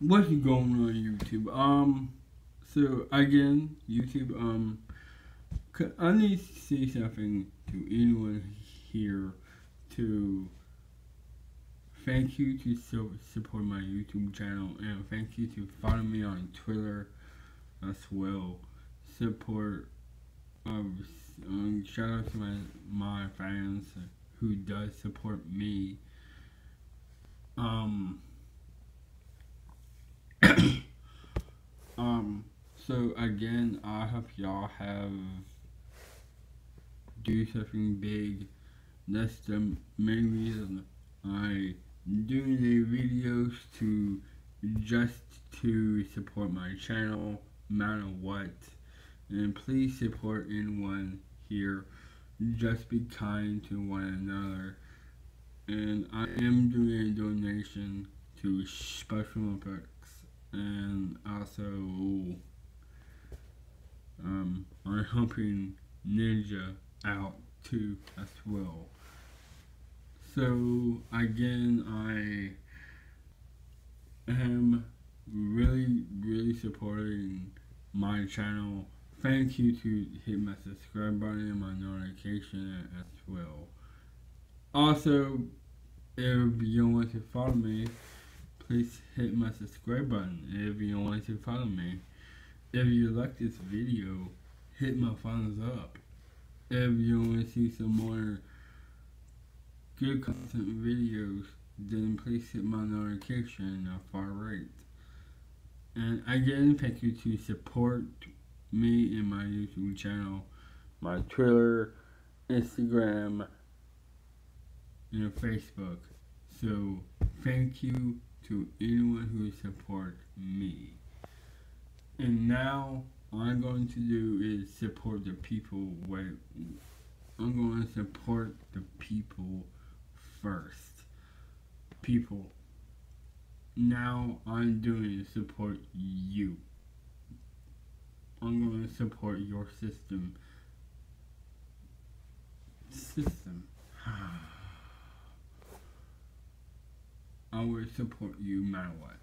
what's going on YouTube? Um, so again, YouTube. Um, I need to say something to anyone here to thank you to support my YouTube channel and thank you to follow me on Twitter as well. Support um shout out to my my fans who does support me. Um um so again I hope y'all have do something big. That's the main reason I doing the videos to just to support my channel no matter what. And please support anyone here. Just be kind to one another. And I am doing a donation to Special Olympics and also um, I'm helping Ninja out too as well. So again, I am really, really supporting my channel. Thank you to hit my subscribe button and my notification as well. Also, if you want to follow me, please hit my subscribe button if you want to follow me. If you like this video, hit my thumbs up. If you want to see some more good content videos, then please hit my notification at far right. And again, thank you to support me and my YouTube channel, my Twitter, Instagram, and Facebook. So, thank you to anyone who supports me. And now, I'm going to do is support the people where I'm going to support the people first. People. Now I'm doing is support you. I'm going to support your system. System. I will support you no matter what.